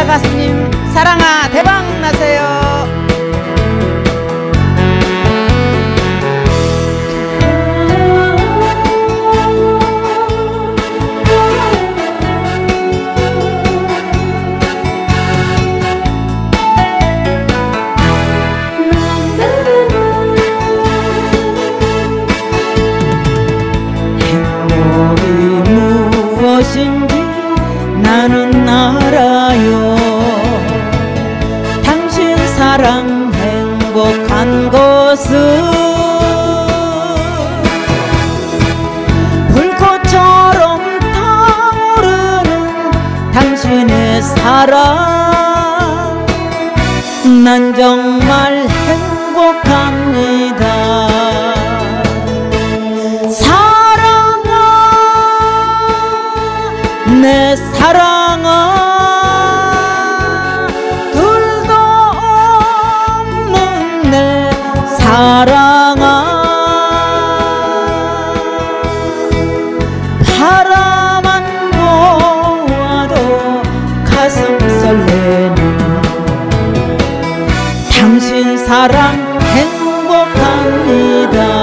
마리아 가수님 사랑아 대박 나세요. 행복이 무엇인지 나는 한 것은 불꽃처럼 타오르는 당신의 사랑. 난 정말 사랑 행복합니다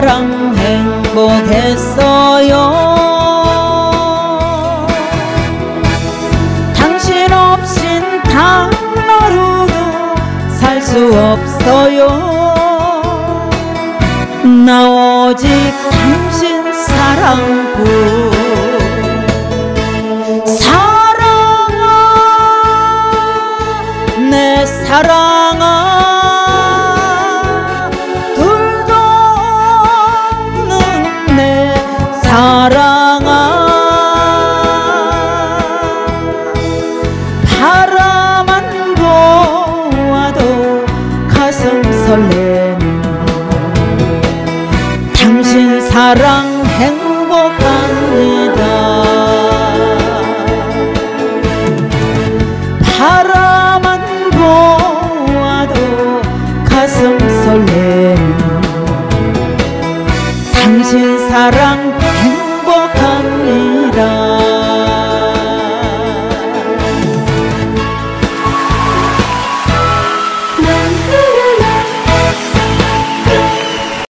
사랑 행복했어요. 당신 없인 단 하루도 살 수 없어요. 나 오직 당신 사랑뿐. 사랑아 내 사랑